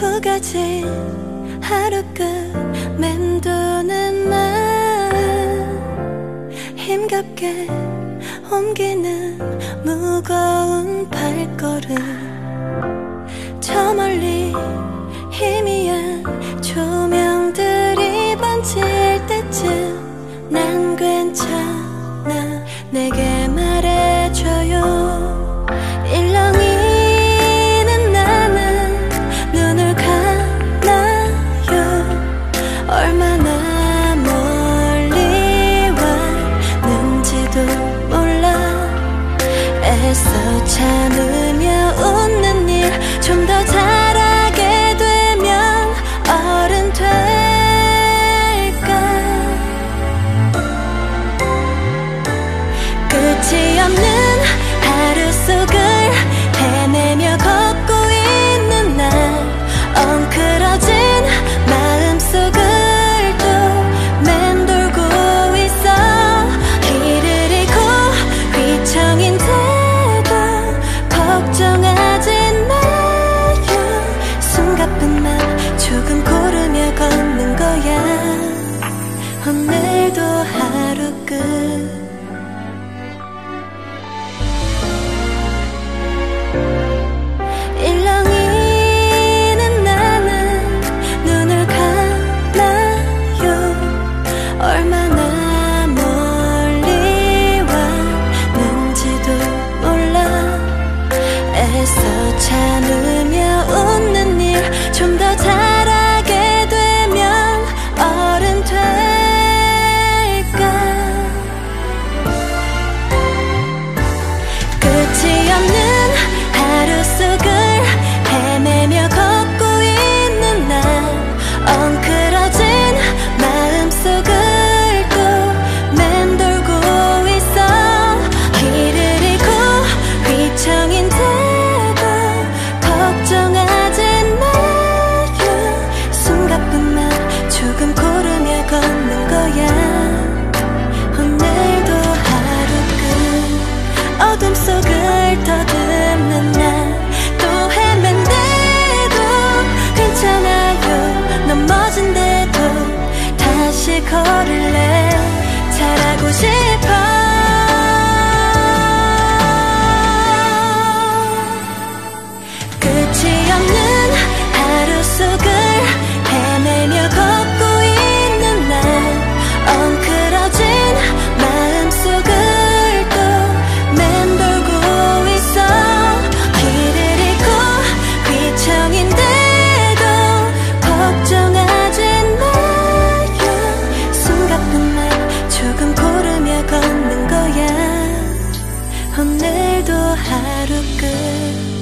허가지 하루 끝 맴도는 맘 힘겹게 옮기는 무거운 발걸음. 저 멀리 희미한 조명 얼마나 멀리 왔는지도 몰라 애써 참으며 웃는 일 좀더 잘. 걸을래? 잘하고 싶어. 하루 끝.